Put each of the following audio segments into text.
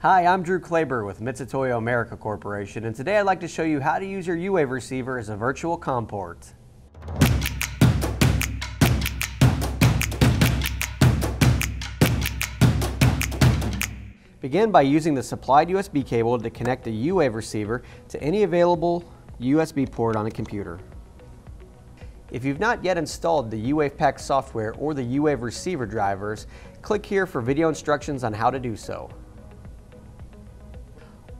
Hi, I'm Drew Klaber with Mitutoyo America Corporation, and today I'd like to show you how to use your U-Wave receiver as a virtual COM port. Begin by using the supplied USB cable to connect the U-Wave receiver to any available USB port on a computer. If you've not yet installed the U-WAVEPAK software or the U-Wave receiver drivers, click here for video instructions on how to do so.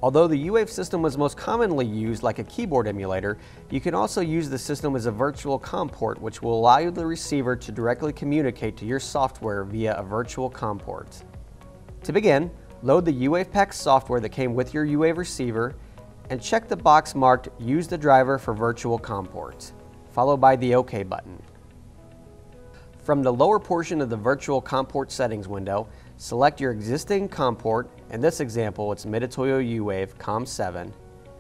Although the U-Wave system was most commonly used like a keyboard emulator, you can also use the system as a virtual COM port which will allow the receiver to directly communicate to your software via a virtual COM port. To begin, load the U-WAVEPAK software that came with your U-Wave receiver and check the box marked Use the driver for virtual COM port, followed by the OK button. From the lower portion of the virtual COM port settings window, select your existing COM port, in this example it's Mitutoyo U-Wave COM7,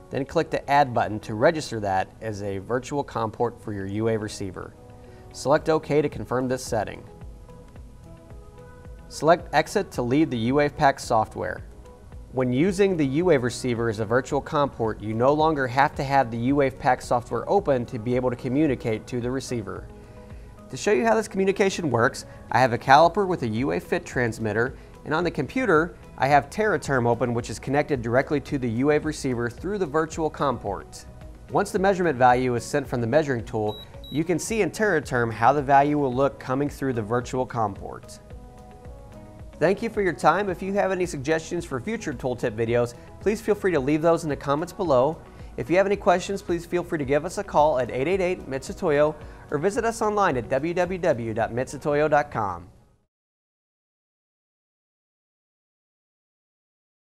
then click the Add button to register that as a virtual COM port for your U-Wave receiver. Select OK to confirm this setting. Select Exit to leave the U-WAVEPAK software. When using the U-Wave receiver as a virtual COM port, you no longer have to have the U-WAVEPAK software open to be able to communicate to the receiver. To show you how this communication works, I have a caliper with a U-Wave fit transmitter, and on the computer, I have Teraterm open which is connected directly to the U-Wave receiver through the virtual COM port. Once the measurement value is sent from the measuring tool, you can see in Teraterm how the value will look coming through the virtual COM port. Thank you for your time. If you have any suggestions for future tooltip videos, please feel free to leave those in the comments below. If you have any questions, please feel free to give us a call at 888-MITUTOYO or visit us online at www.mitutoyo.com.